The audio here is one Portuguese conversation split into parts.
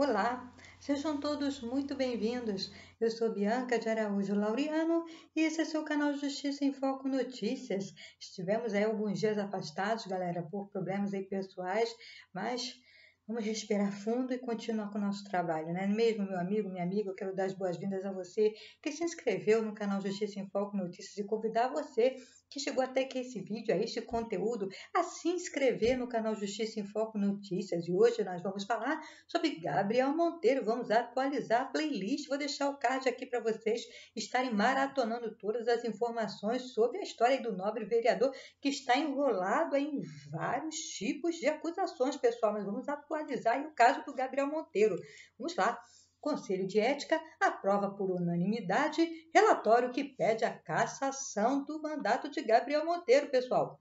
Olá, sejam todos muito bem-vindos. Eu sou Bianca de Araújo Laureano e esse é seu canal Justiça em Foco Notícias. Estivemos aí alguns dias afastados, galera, por problemas aí pessoais, mas Vamos respirar fundo e continuar com o nosso trabalho, né? Mesmo, meu amigo, minha amiga, eu quero dar as boas-vindas a você que se inscreveu no canal Justiça em Foco Notícias e convidar você que chegou até aqui esse vídeo, a este conteúdo, a se inscrever no canal Justiça em Foco Notícias. E hoje nós vamos falar sobre Gabriel Monteiro. Vamos atualizar a playlist. Vou deixar o card aqui para vocês estarem maratonando todas as informações sobre a história do nobre vereador que está enrolado em vários tipos de acusações, pessoal. Mas vamos atualizar o caso do Gabriel Monteiro. Vamos lá. Conselho de Ética aprova por unanimidade relatório que pede a cassação do mandato de Gabriel Monteiro, pessoal.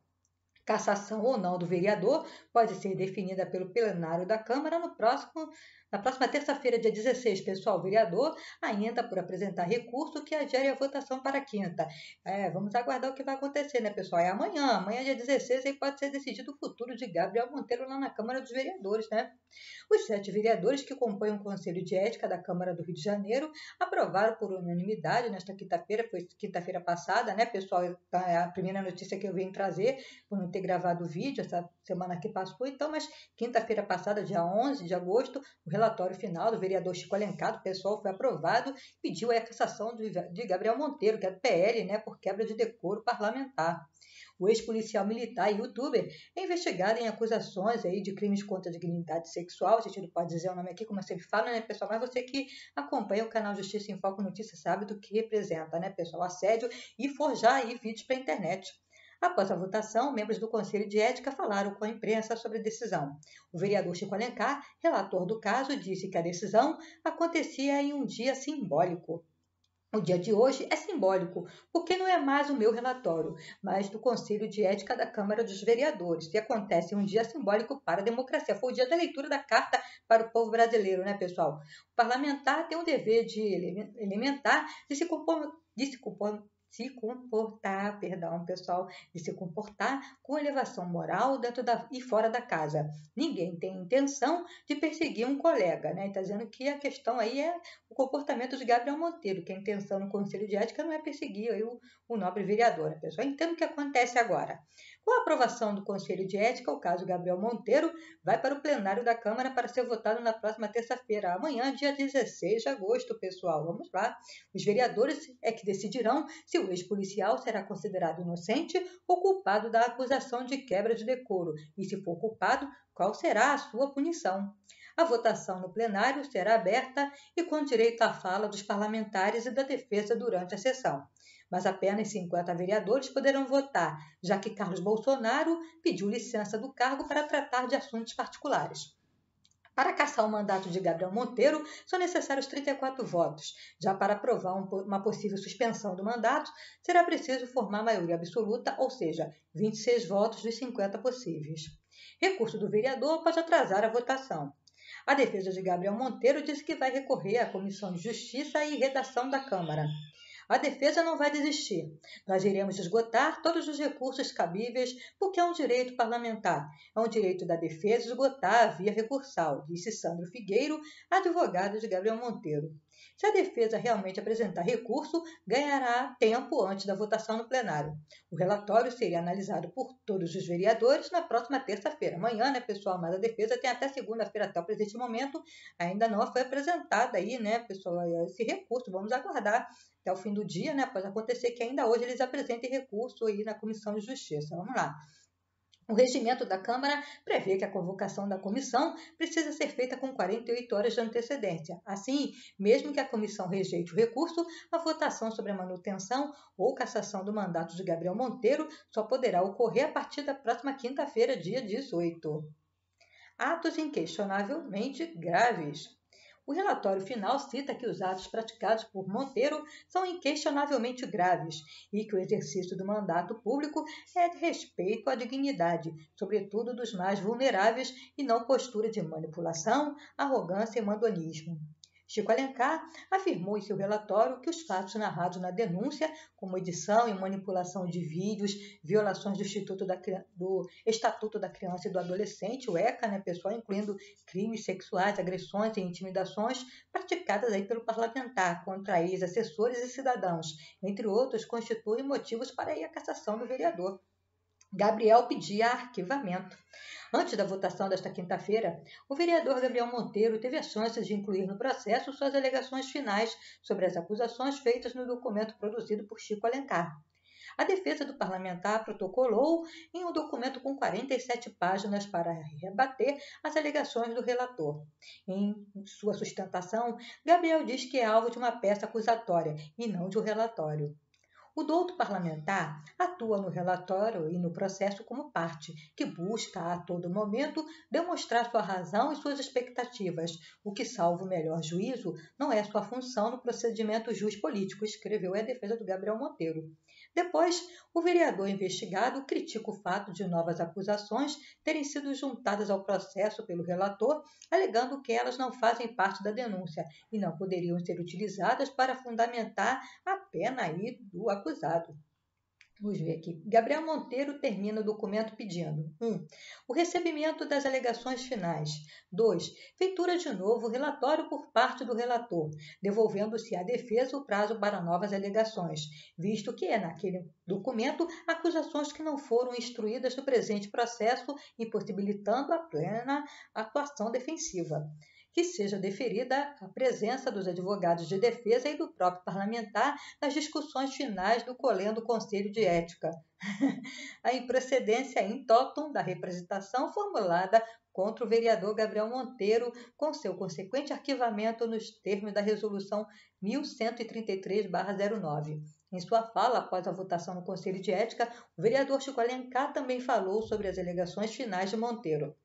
Cassação ou não do vereador pode ser definida pelo plenário da Câmara no próximo na próxima terça-feira, dia 16, pessoal, vereador ainda por apresentar recurso que adere a votação para quinta. É, vamos aguardar o que vai acontecer, né, pessoal? É amanhã, amanhã, dia 16, aí pode ser decidido o futuro de Gabriel Monteiro lá na Câmara dos Vereadores, né? Os sete vereadores que compõem o Conselho de Ética da Câmara do Rio de Janeiro aprovaram por unanimidade nesta quinta-feira, foi quinta-feira passada, né, pessoal? Tá, é a primeira notícia que eu vim trazer, por não ter gravado o vídeo essa semana que passou, então, mas quinta-feira passada, dia 11 de agosto, o relatório final do vereador Chico Alencar, pessoal, foi aprovado, pediu a cassação de Gabriel Monteiro, que é PL, né, por quebra de decoro parlamentar. O ex-policial militar e youtuber é investigado em acusações aí de crimes contra a dignidade sexual. A gente não pode dizer o nome aqui, como eu sempre falo, né, pessoal? Mas você que acompanha o canal Justiça em Foco Notícias sabe do que representa, né, pessoal? Assédio e forjar aí vídeos para a internet. Após a votação, membros do Conselho de Ética falaram com a imprensa sobre a decisão. O vereador Chico Alencar, relator do caso, disse que a decisão acontecia em um dia simbólico. O dia de hoje é simbólico, porque não é mais o meu relatório, mas do Conselho de Ética da Câmara dos Vereadores, e acontece um dia simbólico para a democracia. Foi o dia da leitura da Carta para o povo brasileiro, né, pessoal? O parlamentar tem o dever de elementar de se, compor, de se se comportar, perdão, pessoal, de se comportar com elevação moral dentro da, e fora da casa. Ninguém tem intenção de perseguir um colega, né? Está dizendo que a questão aí é o comportamento de Gabriel Monteiro, que a intenção no Conselho de Ética não é perseguir aí o, o nobre vereador, né, pessoal? Entendo o que acontece agora. Com a aprovação do Conselho de Ética, o caso Gabriel Monteiro vai para o plenário da Câmara para ser votado na próxima terça-feira, amanhã, dia 16 de agosto, pessoal. Vamos lá. Os vereadores é que decidirão se o ex-policial será considerado inocente ou culpado da acusação de quebra de decoro e, se for culpado, qual será a sua punição. A votação no plenário será aberta e com direito à fala dos parlamentares e da defesa durante a sessão mas apenas 50 vereadores poderão votar, já que Carlos Bolsonaro pediu licença do cargo para tratar de assuntos particulares. Para caçar o mandato de Gabriel Monteiro, são necessários 34 votos. Já para aprovar uma possível suspensão do mandato, será preciso formar maioria absoluta, ou seja, 26 votos dos 50 possíveis. Recurso do vereador pode atrasar a votação. A defesa de Gabriel Monteiro disse que vai recorrer à Comissão de Justiça e Redação da Câmara. A defesa não vai desistir. Nós iremos esgotar todos os recursos cabíveis, porque é um direito parlamentar. É um direito da defesa esgotar a via recursal, disse Sandro Figueiro, advogado de Gabriel Monteiro. Se a defesa realmente apresentar recurso, ganhará tempo antes da votação no plenário. O relatório seria analisado por todos os vereadores na próxima terça-feira. Amanhã, né, pessoal? Mas a defesa tem até segunda-feira, até o presente momento, ainda não foi apresentada aí, né, pessoal, esse recurso. Vamos aguardar até o fim do dia, né? Pode acontecer que ainda hoje eles apresentem recurso aí na Comissão de Justiça. Vamos lá. O regimento da Câmara prevê que a convocação da comissão precisa ser feita com 48 horas de antecedência. Assim, mesmo que a comissão rejeite o recurso, a votação sobre a manutenção ou cassação do mandato de Gabriel Monteiro só poderá ocorrer a partir da próxima quinta-feira, dia 18. Atos inquestionavelmente graves. O relatório final cita que os atos praticados por Monteiro são inquestionavelmente graves e que o exercício do mandato público é de respeito à dignidade, sobretudo dos mais vulneráveis, e não postura de manipulação, arrogância e mandonismo. Chico Alencar afirmou em seu relatório que os fatos narrados na denúncia, como edição e manipulação de vídeos, violações do Instituto da, do Estatuto da Criança e do Adolescente, o ECA, né, pessoal, incluindo crimes sexuais, agressões e intimidações praticadas aí pelo parlamentar contra ex-assessores e cidadãos, entre outros, constituem motivos para a cassação do vereador. Gabriel pedia arquivamento. Antes da votação desta quinta-feira, o vereador Gabriel Monteiro teve a chance de incluir no processo suas alegações finais sobre as acusações feitas no documento produzido por Chico Alencar. A defesa do parlamentar protocolou em um documento com 47 páginas para rebater as alegações do relator. Em sua sustentação, Gabriel diz que é alvo de uma peça acusatória e não de um relatório. O douto parlamentar atua no relatório e no processo como parte, que busca a todo momento demonstrar sua razão e suas expectativas, o que, salvo o melhor juízo, não é sua função no procedimento jus político, escreveu a defesa do Gabriel Monteiro. Depois, o vereador investigado critica o fato de novas acusações terem sido juntadas ao processo pelo relator, alegando que elas não fazem parte da denúncia e não poderiam ser utilizadas para fundamentar a pena aí do acusado. Vamos ver aqui. Gabriel Monteiro termina o documento pedindo: 1. Um, o recebimento das alegações finais. 2. Feitura de novo relatório por parte do relator, devolvendo-se à defesa o prazo para novas alegações, visto que é naquele documento acusações que não foram instruídas no presente processo, impossibilitando a plena atuação defensiva que seja deferida a presença dos advogados de defesa e do próprio parlamentar nas discussões finais do colendo Conselho de Ética. a improcedência em totum da representação formulada contra o vereador Gabriel Monteiro, com seu consequente arquivamento nos termos da Resolução 1133-09. Em sua fala, após a votação no Conselho de Ética, o vereador Chico Alencar também falou sobre as alegações finais de Monteiro.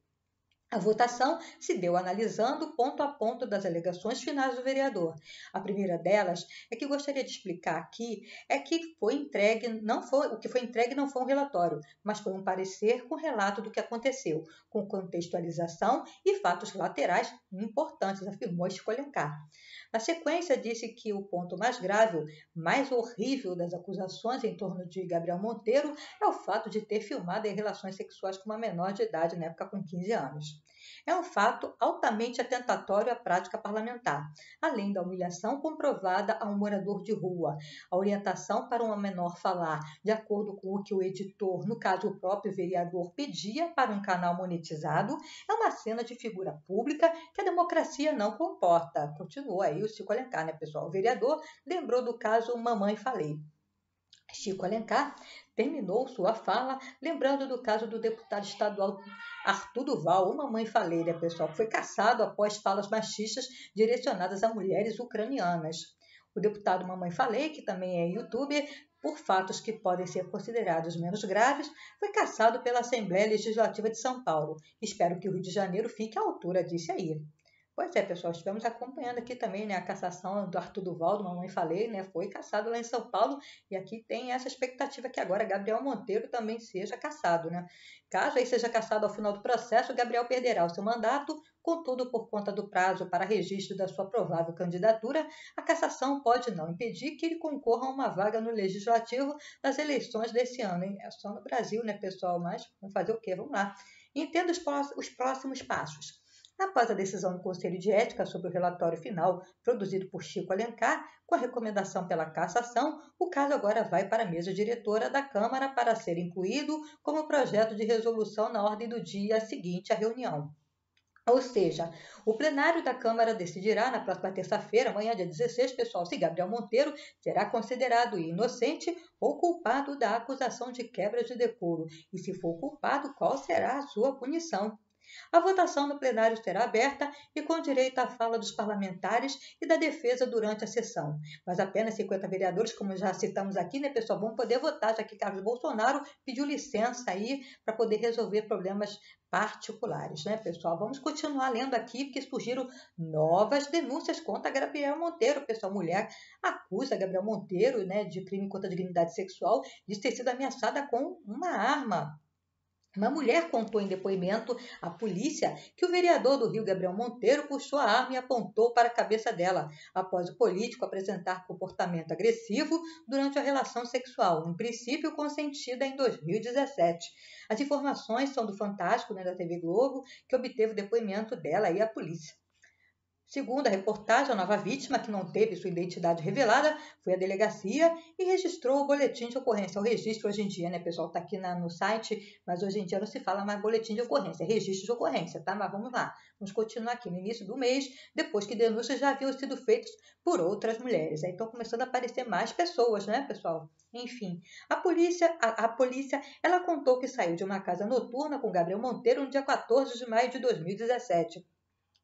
A votação se deu analisando ponto a ponto das alegações finais do vereador. A primeira delas é que gostaria de explicar aqui é que foi entregue não foi o que foi entregue não foi um relatório, mas foi um parecer com relato do que aconteceu, com contextualização e fatos laterais importantes, afirmou Escolencar. Na sequência, disse que o ponto mais grave, mais horrível das acusações em torno de Gabriel Monteiro é o fato de ter filmado em relações sexuais com uma menor de idade, na época com 15 anos. É um fato altamente atentatório à prática parlamentar, além da humilhação comprovada a um morador de rua, a orientação para uma menor falar, de acordo com o que o editor, no caso o próprio vereador, pedia para um canal monetizado, é uma cena de figura pública que a democracia não comporta. Continua aí o Chico Alencar, né, pessoal? O vereador lembrou do caso Mamãe Falei. Chico Alencar terminou sua fala lembrando do caso do deputado estadual Arthur Duval, uma mãe faleira, pessoal, que foi caçado após falas machistas direcionadas a mulheres ucranianas. O deputado Mamãe Falei, que também é youtuber, por fatos que podem ser considerados menos graves, foi caçado pela Assembleia Legislativa de São Paulo. Espero que o Rio de Janeiro fique à altura disso aí. Pois é, pessoal, estivemos acompanhando aqui também né, a cassação do Arthur Duval, do Mamãe Falei, né, foi caçado lá em São Paulo, e aqui tem essa expectativa que agora Gabriel Monteiro também seja caçado. Né? Caso aí seja caçado ao final do processo, Gabriel perderá o seu mandato, contudo, por conta do prazo para registro da sua provável candidatura, a cassação pode não impedir que ele concorra a uma vaga no Legislativo nas eleições desse ano. Hein? É só no Brasil, né, pessoal? Mas vamos fazer o quê? Vamos lá. Entenda os próximos passos. Após a decisão do Conselho de Ética sobre o relatório final produzido por Chico Alencar, com a recomendação pela cassação, o caso agora vai para a mesa diretora da Câmara para ser incluído como projeto de resolução na ordem do dia seguinte à reunião. Ou seja, o plenário da Câmara decidirá na próxima terça-feira, amanhã, dia 16, pessoal, se Gabriel Monteiro será considerado inocente ou culpado da acusação de quebra de decoro e, se for culpado, qual será a sua punição. A votação no plenário será aberta e com direito à fala dos parlamentares e da defesa durante a sessão. Mas apenas 50 vereadores, como já citamos aqui, né, pessoal, vão poder votar, já que Carlos Bolsonaro pediu licença aí para poder resolver problemas particulares, né, pessoal? Vamos continuar lendo aqui, porque surgiram novas denúncias contra Gabriel Monteiro. Pessoal, mulher acusa Gabriel Monteiro, né, de crime contra a dignidade sexual, de ter sido ameaçada com uma arma Uma mulher contou em depoimento à polícia que o vereador do Rio, Gabriel Monteiro, puxou a arma e apontou para a cabeça dela, após o político apresentar comportamento agressivo durante a relação sexual, em princípio consentida em 2017. As informações são do Fantástico, né, da TV Globo, que obteve o depoimento dela e a polícia. Segundo a reportagem, a nova vítima, que não teve sua identidade revelada, foi à delegacia e registrou o boletim de ocorrência. O registro hoje em dia, né, pessoal, está aqui na, no site, mas hoje em dia não se fala mais boletim de ocorrência, é registro de ocorrência, tá? Mas vamos lá, vamos continuar aqui. No início do mês, depois que denúncias já haviam sido feitas por outras mulheres. Aí estão começando a aparecer mais pessoas, né, pessoal? Enfim, a polícia, a, a polícia, ela contou que saiu de uma casa noturna com Gabriel Monteiro no dia 14 de maio de 2017.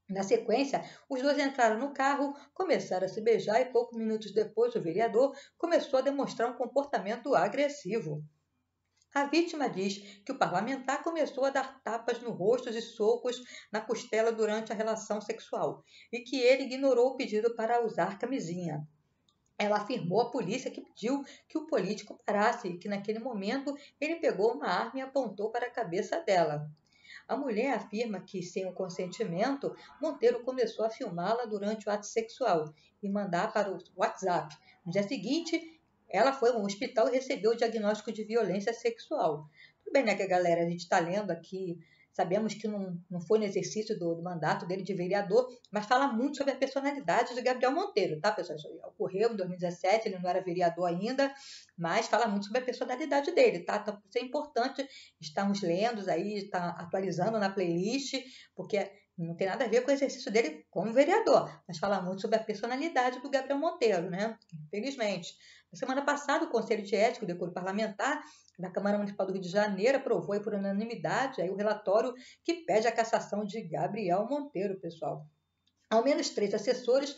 Na sequência, os dois entraram no carro, começaram a se beijar e poucos minutos depois o vereador começou a demonstrar um comportamento agressivo. A vítima diz que o parlamentar começou a dar tapas no rosto e socos na costela durante a relação sexual e que ele ignorou o pedido para usar camisinha. Ela afirmou à polícia que pediu que o político parasse e que naquele momento ele pegou uma arma e apontou para a cabeça dela. A mulher afirma que, sem o consentimento, Monteiro começou a filmá-la durante o ato sexual e mandar para o WhatsApp. No dia seguinte, ela foi ao hospital e recebeu o diagnóstico de violência sexual. Tudo bem, né, que a galera, a gente está lendo aqui Sabemos que não, não foi no exercício do, do, mandato dele de vereador, mas fala muito sobre a personalidade de Gabriel Monteiro, tá, pessoal? Isso ocorreu em 2017, ele não era vereador ainda, mas fala muito sobre a personalidade dele, tá? Então, isso é importante, estamos lendo aí, está atualizando na playlist, porque não tem nada a ver com o exercício dele como vereador, mas fala muito sobre a personalidade do Gabriel Monteiro, né? Infelizmente. Na semana passada, o Conselho de Ética e Decoro Parlamentar da Câmara Municipal do Rio de Janeiro aprovou por unanimidade aí, o relatório que pede a cassação de Gabriel Monteiro, pessoal. Ao menos três assessores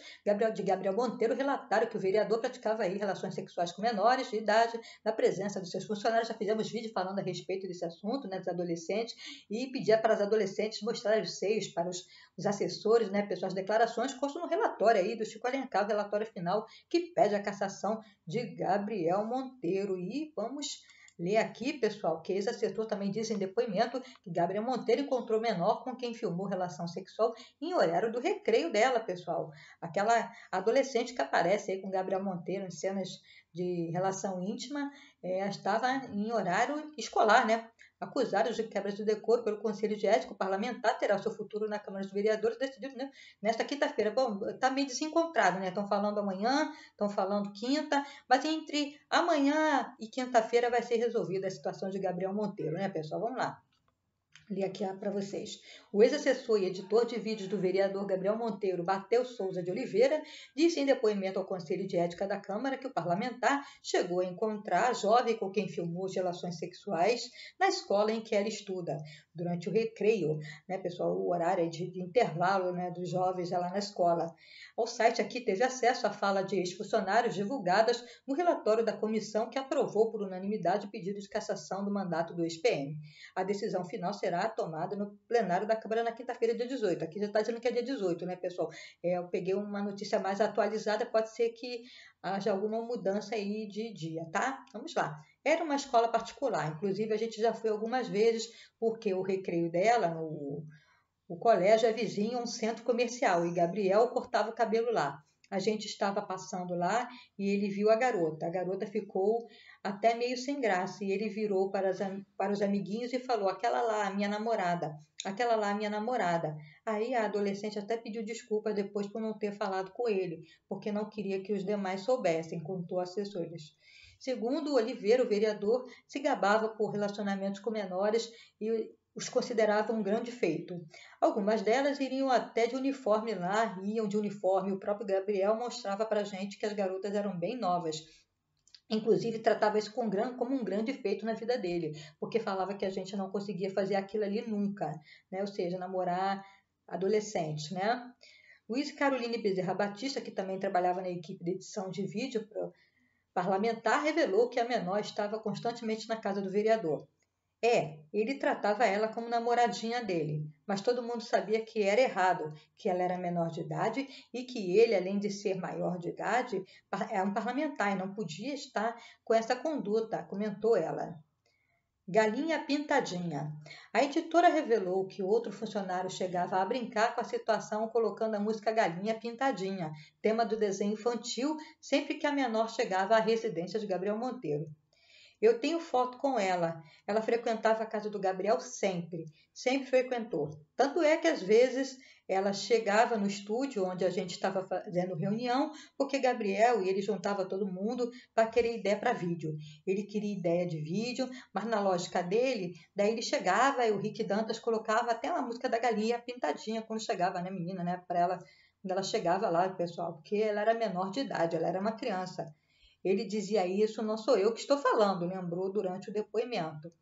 de Gabriel Monteiro relataram que o vereador praticava aí relações sexuais com menores de idade na presença dos seus funcionários. Já fizemos vídeo falando a respeito desse assunto, né, dos adolescentes, e pedia para os adolescentes mostrarem os seios para os, os assessores, né, pessoas declarações, consta no relatório aí do Chico Alencar, o relatório final que pede a cassação de Gabriel Monteiro. E vamos ler aqui, pessoal, que ex-assessor também disse em depoimento que Gabriel Monteiro encontrou menor com quem filmou relação sexual em horário do recreio dela, pessoal. Aquela adolescente que aparece aí com Gabriel Monteiro em cenas de relação íntima é, estava em horário escolar, né? Acusados de quebra de decoro pelo Conselho de Ética Parlamentar, terá seu futuro na Câmara dos Vereadores decidido né, nesta quinta-feira. Bom, está meio desencontrado, né? Estão falando amanhã, estão falando quinta, mas entre amanhã e quinta-feira vai ser resolvida a situação de Gabriel Monteiro, né, pessoal? Vamos lá li aqui para vocês. O ex-assessor e editor de vídeos do vereador Gabriel Monteiro, Bateu Souza de Oliveira, disse em depoimento ao Conselho de Ética da Câmara que o parlamentar chegou a encontrar a jovem com quem filmou as relações sexuais na escola em que ela estuda, durante o recreio, né, pessoal, o horário de, de intervalo né, dos jovens lá na escola. O site aqui teve acesso à fala de ex-funcionários divulgadas no relatório da comissão que aprovou por unanimidade o pedido de cassação do mandato do ex-PM. A decisão final será tomada no plenário da Câmara na quinta-feira, dia 18. Aqui já está dizendo que é dia 18, né, pessoal? É, eu peguei uma notícia mais atualizada, pode ser que haja alguma mudança aí de dia, tá? Vamos lá. Era uma escola particular, inclusive a gente já foi algumas vezes, porque o recreio dela, no, o colégio é vizinho a um centro comercial e Gabriel cortava o cabelo lá. A gente estava passando lá e ele viu a garota. A garota ficou até meio sem graça e ele virou para, as, para os amiguinhos e falou: Aquela lá, minha namorada, aquela lá, minha namorada. Aí a adolescente até pediu desculpas depois por não ter falado com ele, porque não queria que os demais soubessem, contou assessores. Segundo Oliveira, o vereador se gabava por relacionamentos com menores e os considerava um grande feito. Algumas delas iriam até de uniforme lá, iam de uniforme. O próprio Gabriel mostrava para a gente que as garotas eram bem novas. Inclusive, tratava isso como um grande feito na vida dele, porque falava que a gente não conseguia fazer aquilo ali nunca, né? ou seja, namorar adolescentes. Né? Luiz Caroline Bezerra Batista, que também trabalhava na equipe de edição de vídeo parlamentar revelou que a menor estava constantemente na casa do vereador. É, ele tratava ela como namoradinha dele, mas todo mundo sabia que era errado, que ela era menor de idade e que ele, além de ser maior de idade, é um parlamentar e não podia estar com essa conduta, comentou ela. Galinha Pintadinha. A editora revelou que outro funcionário chegava a brincar com a situação colocando a música Galinha Pintadinha, tema do desenho infantil, sempre que a menor chegava à residência de Gabriel Monteiro. Eu tenho foto com ela. Ela frequentava a casa do Gabriel sempre, sempre frequentou. Tanto é que às vezes ela chegava no estúdio onde a gente estava fazendo reunião, porque Gabriel e ele juntava todo mundo para querer ideia para vídeo. Ele queria ideia de vídeo, mas na lógica dele, daí ele chegava e o Rick Dantas colocava até a música da galinha pintadinha quando chegava, né, menina, né, para ela quando ela chegava lá, pessoal, porque ela era menor de idade, ela era uma criança. Ele dizia isso, não sou eu que estou falando, lembrou durante o depoimento.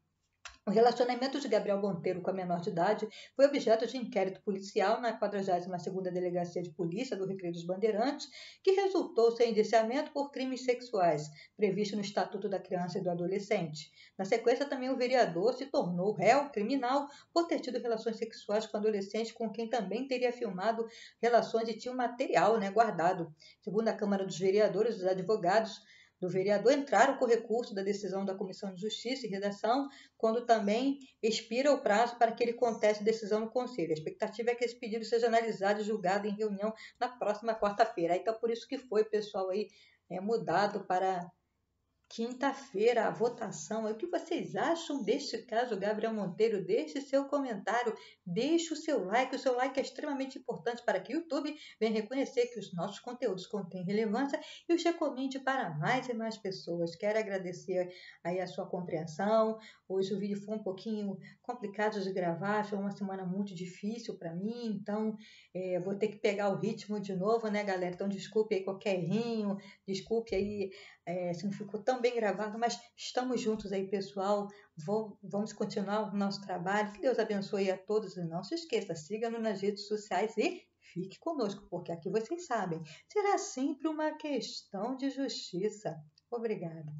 O relacionamento de Gabriel Monteiro com a menor de idade foi objeto de inquérito policial na 42ª Delegacia de Polícia do Recreio dos Bandeirantes, que resultou sem indiciamento por crimes sexuais, previsto no Estatuto da Criança e do Adolescente. Na sequência, também o vereador se tornou réu criminal por ter tido relações sexuais com adolescentes com quem também teria filmado relações e tinha um material né, guardado. Segundo a Câmara dos Vereadores, os advogados do vereador entraram com recurso da decisão da Comissão de Justiça e Redação, quando também expira o prazo para que ele conteste decisão no Conselho. A expectativa é que esse pedido seja analisado e julgado em reunião na próxima quarta-feira. Então, por isso que foi, pessoal, aí é, mudado para Quinta-feira, a votação. O que vocês acham deste caso, Gabriel Monteiro? Deixe seu comentário, deixe o seu like. O seu like é extremamente importante para que o YouTube venha reconhecer que os nossos conteúdos contêm relevância e os recomende para mais e mais pessoas. Quero agradecer aí a sua compreensão. Hoje o vídeo foi um pouquinho complicado de gravar, foi uma semana muito difícil para mim, então é, vou ter que pegar o ritmo de novo, né, galera? Então desculpe aí qualquer errinho, desculpe aí é, se não ficou tão bem gravado, mas estamos juntos aí, pessoal. Vou, vamos continuar o nosso trabalho. Que Deus abençoe a todos e não se esqueça, siga-nos nas redes sociais e fique conosco, porque aqui vocês sabem, será sempre uma questão de justiça. Obrigada.